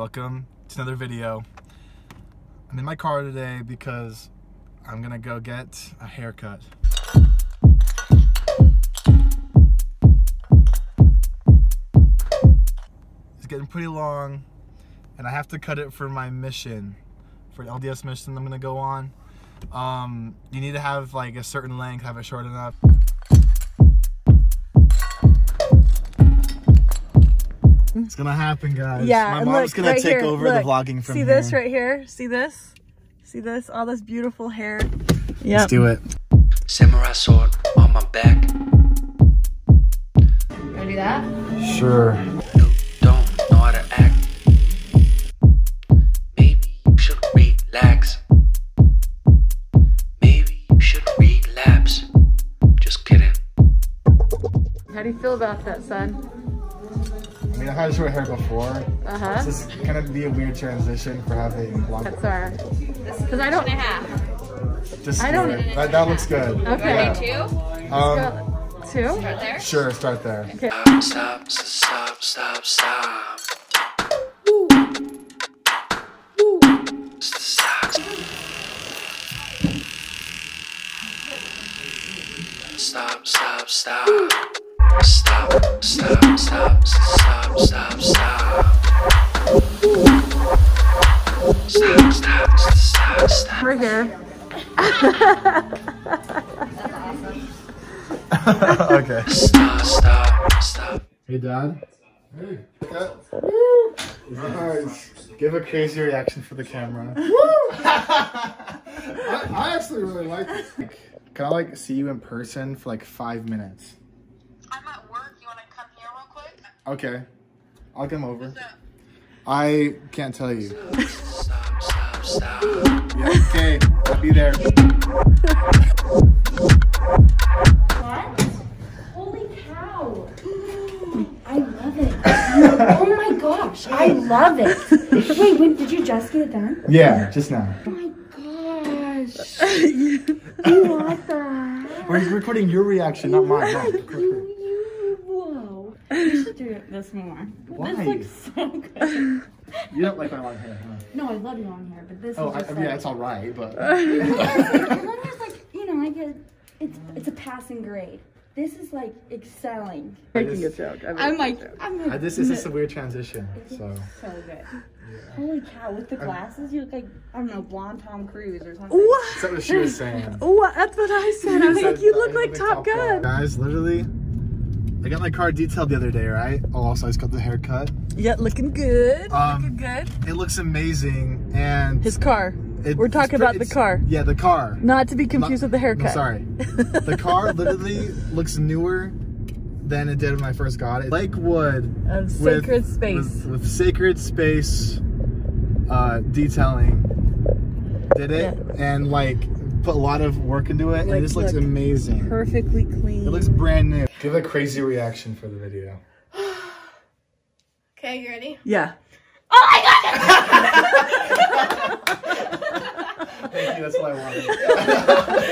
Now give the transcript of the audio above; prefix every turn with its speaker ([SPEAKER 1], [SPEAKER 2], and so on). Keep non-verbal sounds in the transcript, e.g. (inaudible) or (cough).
[SPEAKER 1] welcome to another video. I'm in my car today because I'm gonna go get a haircut. It's getting pretty long and I have to cut it for my mission, for an LDS mission I'm gonna go on. Um, you need to have like a certain length, have it short enough. Gonna happen, guys.
[SPEAKER 2] Yeah,
[SPEAKER 1] my mom's
[SPEAKER 2] look,
[SPEAKER 1] gonna
[SPEAKER 2] right
[SPEAKER 1] take
[SPEAKER 2] here,
[SPEAKER 1] over
[SPEAKER 2] look.
[SPEAKER 1] the vlogging from
[SPEAKER 2] See
[SPEAKER 1] here.
[SPEAKER 2] this right here? See this? See this? All this beautiful hair. Yeah.
[SPEAKER 1] Let's do it.
[SPEAKER 3] Samurai sword on my back.
[SPEAKER 4] Wanna do that?
[SPEAKER 1] Sure.
[SPEAKER 3] You don't know how to act. Maybe you should relax. Maybe you should relapse. Just kidding.
[SPEAKER 4] How do you feel about that, son?
[SPEAKER 1] I mean, I've had short hair before.
[SPEAKER 4] Uh huh.
[SPEAKER 1] This is gonna be a weird transition for having long
[SPEAKER 4] That's our. Because I don't have.
[SPEAKER 1] Just
[SPEAKER 4] I don't-
[SPEAKER 1] it. That, that looks good.
[SPEAKER 4] Okay.
[SPEAKER 1] Yeah. Um,
[SPEAKER 4] Two?
[SPEAKER 1] sure, start there.
[SPEAKER 3] Stop, stop, stop, stop, stop. Stop. Stop, stop, stop. Stop, stop, stop, stop, stop.
[SPEAKER 4] Right here. (laughs)
[SPEAKER 1] okay.
[SPEAKER 3] Stop, stop, stop.
[SPEAKER 1] Hey, Dad. Hey. Nice. Give a crazy reaction for the camera. (laughs) I, I actually really like this. Can I like see you in person for like five minutes?
[SPEAKER 5] I'm at work. You want to come here real quick?
[SPEAKER 1] Okay. I'll come over. I can't tell you. (laughs) Yeah, okay. I'll be there.
[SPEAKER 6] What? Holy cow. (gasps) I love it. oh my gosh, I love it. Wait, wait, did you just get it done?
[SPEAKER 1] Yeah, just now.
[SPEAKER 6] Oh my gosh. (laughs) what the
[SPEAKER 1] We're recording your reaction, not mine. No.
[SPEAKER 6] You, you, whoa. You should do this more.
[SPEAKER 1] Why?
[SPEAKER 6] This looks so good. (laughs)
[SPEAKER 1] You don't like my long hair, huh?
[SPEAKER 6] No, I love your long hair, but this
[SPEAKER 1] Oh,
[SPEAKER 6] is
[SPEAKER 1] I,
[SPEAKER 6] just
[SPEAKER 1] I
[SPEAKER 6] like,
[SPEAKER 1] mean, it's all right, but
[SPEAKER 6] as long as like, you know, I get, it's, it's a passing grade. This is like excelling.
[SPEAKER 2] Making a joke. I mean,
[SPEAKER 6] I'm uh, like, I'm like,
[SPEAKER 1] I, this is just (laughs) a weird transition. So
[SPEAKER 6] so good. Holy cow, with the glasses, you look like, I don't know, blonde Tom Cruise or something.
[SPEAKER 2] What?
[SPEAKER 1] that's what she was saying. (laughs)
[SPEAKER 2] What? That's what I said. I was like, you look like Top Gun.
[SPEAKER 1] Guys, literally, I got my car detailed the other day, right? Oh, also, I just got the haircut.
[SPEAKER 2] Yeah, looking good.
[SPEAKER 1] Um,
[SPEAKER 2] looking good.
[SPEAKER 1] It looks amazing, and
[SPEAKER 2] His car.
[SPEAKER 1] it-
[SPEAKER 2] We're talking about the car.
[SPEAKER 1] Yeah, the car.
[SPEAKER 2] Not to be confused with the haircut.
[SPEAKER 1] No, sorry. the car (laughs) literally looks newer than it did when I first got it. Lakewood
[SPEAKER 2] Of
[SPEAKER 1] with-
[SPEAKER 2] sacred space.
[SPEAKER 1] with, with sacred space uh, detailing did it and like put a lot of work into it and
[SPEAKER 2] Like,
[SPEAKER 1] it just looks
[SPEAKER 2] look.
[SPEAKER 1] amazing.
[SPEAKER 2] Perfectly clean.
[SPEAKER 1] It looks brand new. Give a crazy reaction for the video. (sighs)
[SPEAKER 5] Okay, you ready?
[SPEAKER 2] yeah. Oh my god! (laughs)
[SPEAKER 1] Thank you, that's what I wanted. (laughs)